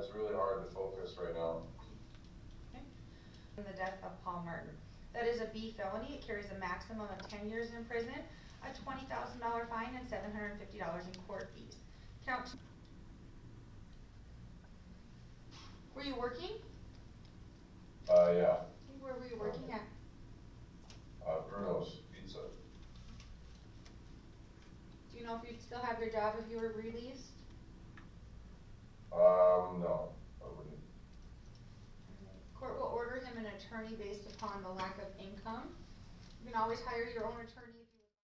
it's really hard to focus right now. Okay. And the death of Paul Martin. That is a B felony. It carries a maximum of 10 years in prison, a $20,000 fine, and $750 in court fees. Count. Were you working? Uh, yeah. Where were you working at? Uh, Bruno's Pizza. Do you know if you'd still have your job if you were released? Attorney based upon the lack of income. You can always hire your own attorney